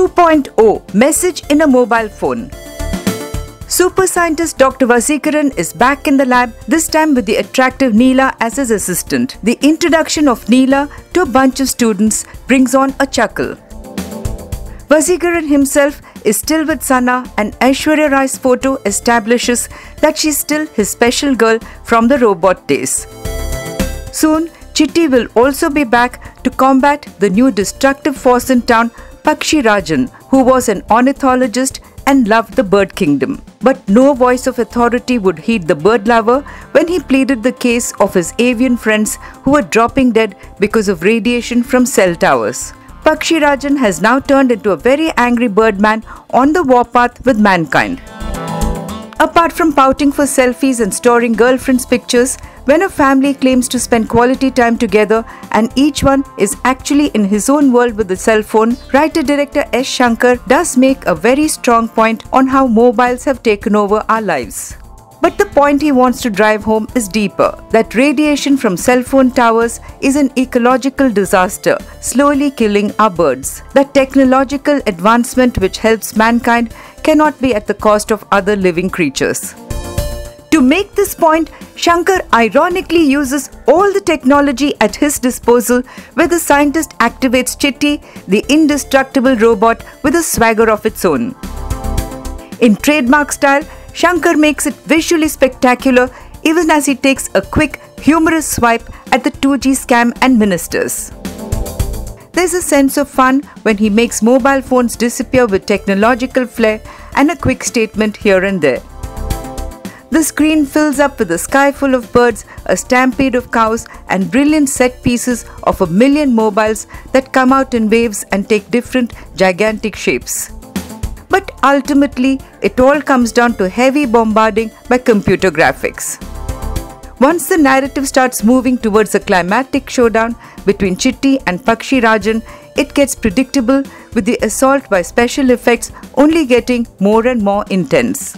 2.0 Message in a Mobile Phone. Super scientist Dr. Vasikaran is back in the lab, this time with the attractive Neela as his assistant. The introduction of Neela to a bunch of students brings on a chuckle. Vasikaran himself is still with Sana, and Aishwarya Rai's photo establishes that she's still his special girl from the robot days. Soon, Chitti will also be back to combat the new destructive force in town, Pakshi Rajan, who was an ornithologist and loved the bird kingdom. But no voice of authority would heed the bird lover when he pleaded the case of his avian friends who were dropping dead because of radiation from cell towers. Pakshi Rajan has now turned into a very angry birdman on the warpath with mankind. Apart from pouting for selfies and storing girlfriend's pictures, when a family claims to spend quality time together and each one is actually in his own world with the cell phone, writer director S. Shankar does make a very strong point on how mobiles have taken over our lives. But the point he wants to drive home is deeper that radiation from cell phone towers is an ecological disaster, slowly killing our birds. That technological advancement which helps mankind cannot be at the cost of other living creatures. To make this point, Shankar ironically uses all the technology at his disposal where the scientist activates Chitti, the indestructible robot, with a swagger of its own. In trademark style, Shankar makes it visually spectacular even as he takes a quick, humorous swipe at the 2G scam and ministers. There's a sense of fun when he makes mobile phones disappear with technological flair and a quick statement here and there. The screen fills up with a sky full of birds, a stampede of cows, and brilliant set pieces of a million mobiles that come out in waves and take different gigantic shapes. But ultimately, it all comes down to heavy bombarding by computer graphics. Once the narrative starts moving towards a climatic showdown between Chitti and Pakshi Rajan, it gets predictable with the assault by special effects only getting more and more intense.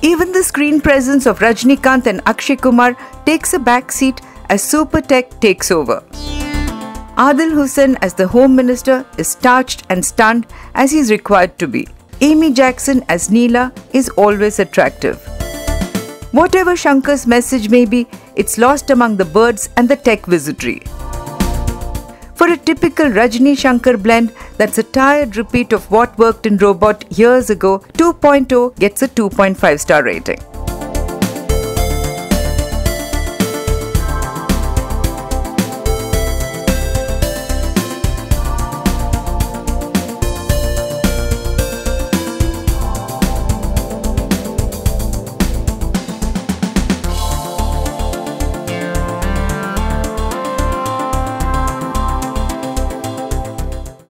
Even the screen presence of Rajinikanth and Akshay Kumar takes a back seat as super tech takes over. Adil Hussain as the Home Minister is starched and stunned as he is required to be. Amy Jackson as Neela is always attractive. Whatever Shankar's message may be, it's lost among the birds and the tech wizardry. For a typical Rajni Shankar blend that's a tired repeat of what worked in Robot years ago, 2.0 gets a 2.5 star rating.